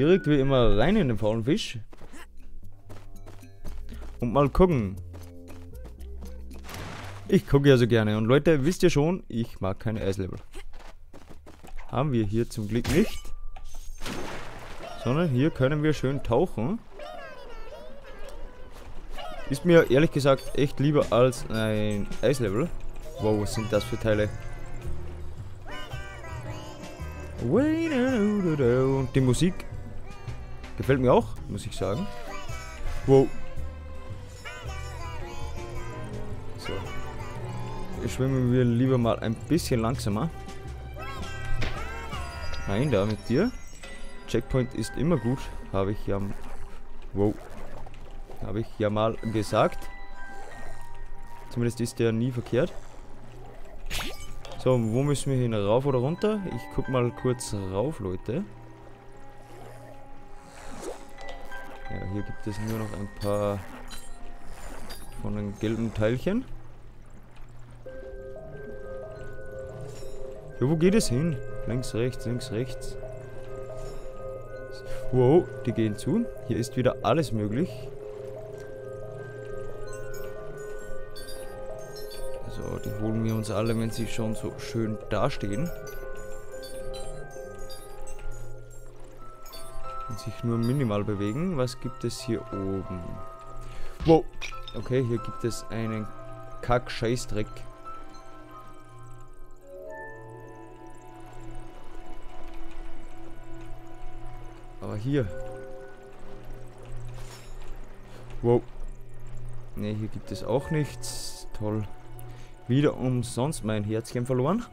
direkt wie immer rein in den faulen Fisch. Und mal gucken. Ich gucke ja so gerne. Und Leute, wisst ihr schon, ich mag keine Eislevel. Haben wir hier zum Glück nicht. Sondern hier können wir schön tauchen. Ist mir ehrlich gesagt echt lieber als ein Eislevel. Wow, was sind das für Teile? Und die Musik gefällt mir auch, muss ich sagen. Wow. So. Schwimmen wir lieber mal ein bisschen langsamer. Rein da mit dir. Checkpoint ist immer gut, habe ich ja... Wow. Habe ich ja mal gesagt. Zumindest ist der nie verkehrt. So, wo müssen wir hin? Rauf oder runter? Ich guck mal kurz rauf, Leute. Ja, hier gibt es nur noch ein paar von den gelben Teilchen. Ja, wo geht es hin? Links, rechts, links, rechts. Wow, die gehen zu. Hier ist wieder alles möglich. So, die holen wir uns alle, wenn sie schon so schön dastehen. Sich nur minimal bewegen. Was gibt es hier oben? Wow. Okay, hier gibt es einen Kack-Scheißdreck. Aber hier. Wow. Ne, hier gibt es auch nichts. Toll. Wieder umsonst mein Herzchen verloren.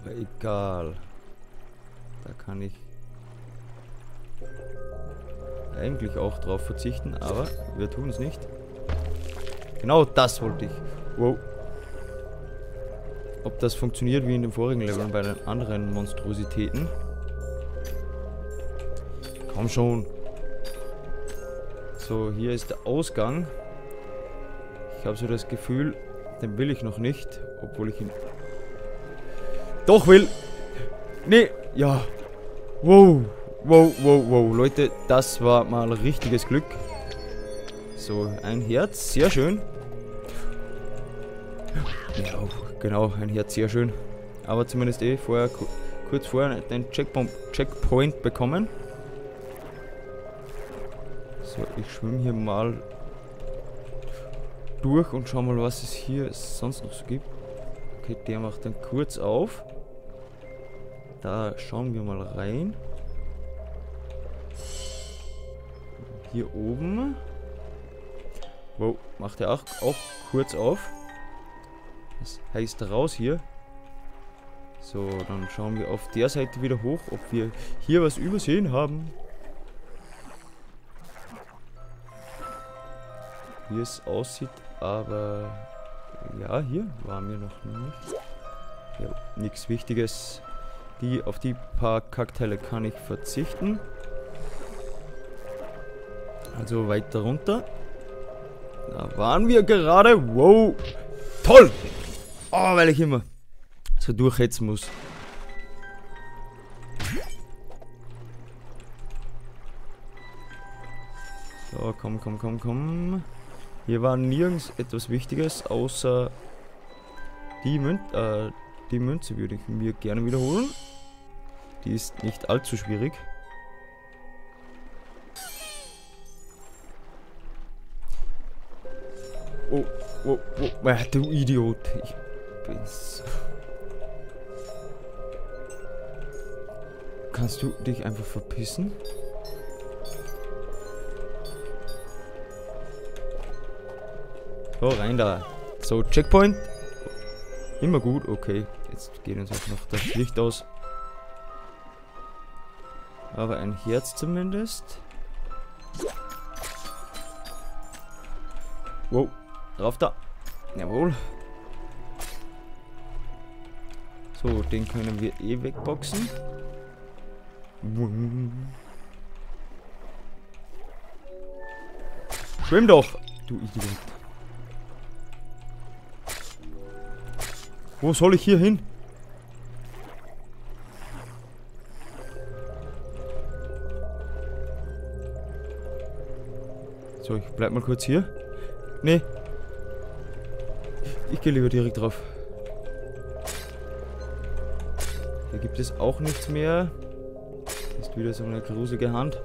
Aber egal. Da kann ich eigentlich auch drauf verzichten, aber wir tun es nicht. Genau das wollte ich. Wow. Ob das funktioniert wie in den vorigen Leveln bei den anderen Monstrositäten. Komm schon. So, hier ist der Ausgang. Ich habe so das Gefühl, den will ich noch nicht, obwohl ich ihn... Doch will! Nee, ja. Wow, wow, wow, wow. Leute, das war mal richtiges Glück. So, ein Herz, sehr schön. Ja, genau, ein Herz, sehr schön. Aber zumindest eh vorher, kurz vorher den Checkpoint, Checkpoint bekommen. So, ich schwimme hier mal durch und schau mal, was es hier sonst noch so gibt. Okay, der macht dann kurz auf. Da schauen wir mal rein. Hier oben. Wow, macht er auch, auch kurz auf. Das heißt raus hier. So, dann schauen wir auf der Seite wieder hoch, ob wir hier was übersehen haben. Wie es aussieht, aber ja, hier waren wir noch nicht. Ja, nichts Wichtiges. Die, auf die paar Kackteile kann ich verzichten. Also weiter runter. Da waren wir gerade. Wow. Toll. Oh, weil ich immer so durchhetzen muss. So, komm, komm, komm, komm. Hier war nirgends etwas Wichtiges, außer die, Mün äh, die Münze würde ich mir gerne wiederholen. Die ist nicht allzu schwierig. Oh, oh, oh, äh, du Idiot. Ich bin's. Kannst du dich einfach verpissen? So, rein da. So, Checkpoint. Immer gut, okay. Jetzt geht uns auch noch das Licht aus. Aber ein Herz zumindest. Wow, Drauf da. Jawohl. So, den können wir eh wegboxen. Schwimm doch! Du Idiot. Wo soll ich hier hin? So, ich bleib mal kurz hier. Nee, ich gehe lieber direkt drauf. Hier gibt es auch nichts mehr. Ist wieder so eine gruselige Hand.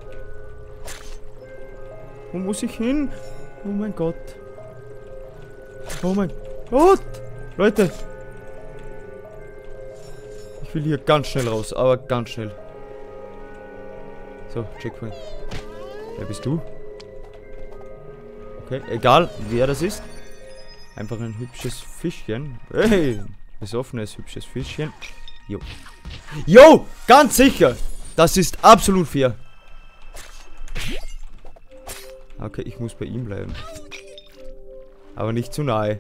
Wo muss ich hin? Oh mein Gott. Oh mein Gott! Leute! Ich will hier ganz schnell raus, aber ganz schnell. So, Checkpoint. Wer bist du? Okay, egal wer das ist. Einfach ein hübsches Fischchen. Hey, besoffenes hübsches Fischchen. Jo. Jo, ganz sicher. Das ist absolut fair. Okay, ich muss bei ihm bleiben. Aber nicht zu nahe.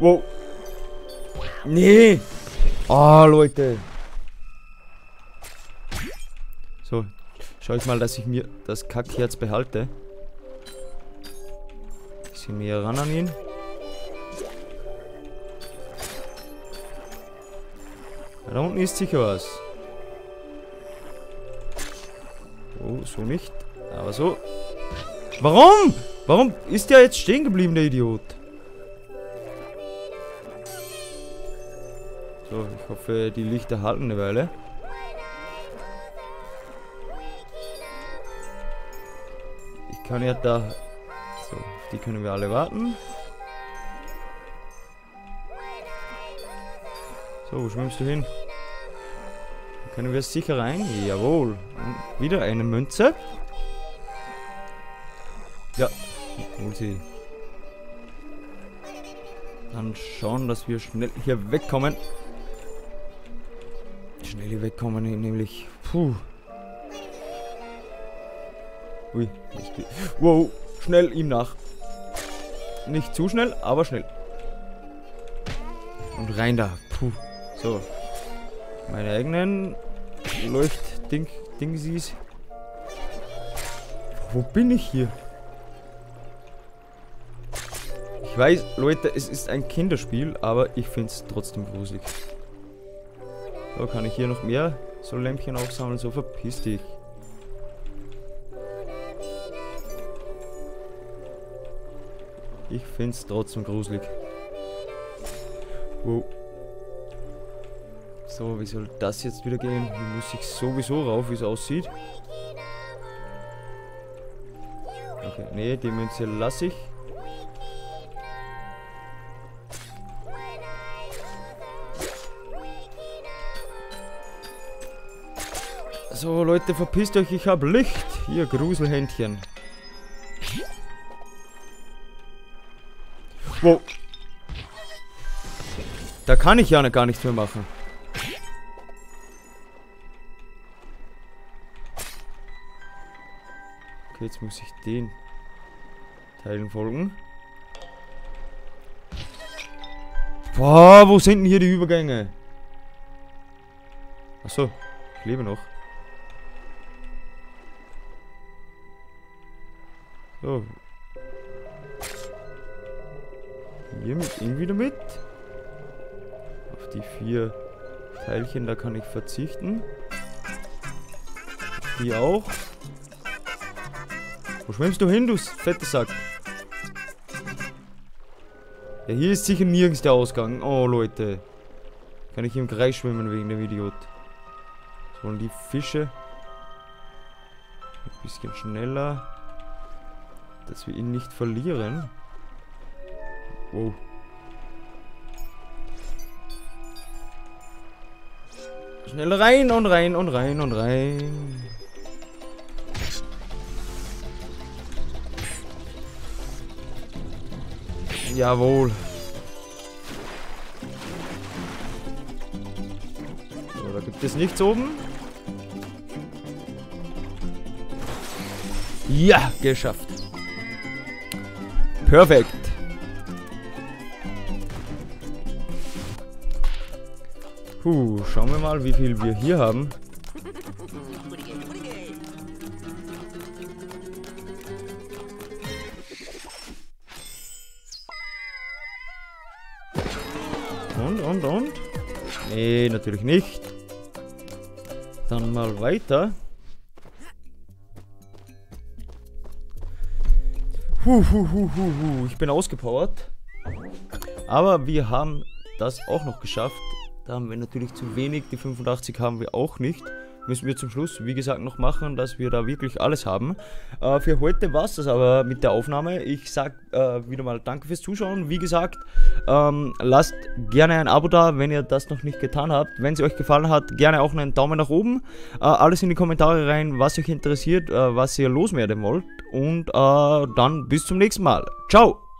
Wow. Nee. Oh, Leute. So, schau ich mal, dass ich mir das Kackherz behalte. Bisschen näher ran an ihn. Da unten ist sicher was. Oh, so nicht. Aber so. Warum? Warum ist der jetzt stehen geblieben, der Idiot? So, ich hoffe, die Lichter halten eine Weile. Ich kann ja da... So, die können wir alle warten. So, wo schwimmst du hin? Können wir sicher rein. Jawohl. Und wieder eine Münze. Ja, hol sie. Dann schauen, dass wir schnell hier wegkommen schnell hier wegkommen, nämlich. Puh. Ui, wow, schnell ihm nach. Nicht zu schnell, aber schnell. Und rein da. Puh. So. Meine eigenen Leuchtdingsies. Wo bin ich hier? Ich weiß, Leute, es ist ein Kinderspiel, aber ich finde es trotzdem gruselig. So, kann ich hier noch mehr so Lämpchen aufsammeln? So verpiss dich. Ich find's trotzdem gruselig. Wow. So, wie soll das jetzt wieder gehen? Hier muss ich sowieso rauf, wie es aussieht. Okay, nee, die Münze lasse ich. So, Leute, verpisst euch, ich habe Licht. Hier, Gruselhändchen. Wow. Da kann ich ja gar nichts mehr machen. Okay, jetzt muss ich den Teilen folgen. Boah, wo sind denn hier die Übergänge? Achso, ich lebe noch. So. Hier mit ihm wieder mit. Auf die vier Teilchen, da kann ich verzichten. Die auch. Wo schwimmst du hin, du fette Sack? Ja, hier ist sicher nirgends der Ausgang. Oh, Leute. Kann ich im Kreis schwimmen wegen dem Idiot. Sollen die Fische ein bisschen schneller dass wir ihn nicht verlieren. Wow. Schnell rein und rein und rein und rein. Jawohl. So, da gibt es nichts oben. Ja, geschafft. Perfekt. Puh, schauen wir mal, wie viel wir hier haben. Und, und, und? Nee, natürlich nicht. Dann mal weiter. Huh, huh, huh, huh, huh. Ich bin ausgepowert. Aber wir haben das auch noch geschafft. Da haben wir natürlich zu wenig. Die 85 haben wir auch nicht müssen wir zum Schluss, wie gesagt, noch machen, dass wir da wirklich alles haben. Äh, für heute war es das aber mit der Aufnahme. Ich sage äh, wieder mal Danke fürs Zuschauen. Wie gesagt, ähm, lasst gerne ein Abo da, wenn ihr das noch nicht getan habt. Wenn es euch gefallen hat, gerne auch einen Daumen nach oben. Äh, alles in die Kommentare rein, was euch interessiert, äh, was ihr loswerden wollt. Und äh, dann bis zum nächsten Mal. Ciao!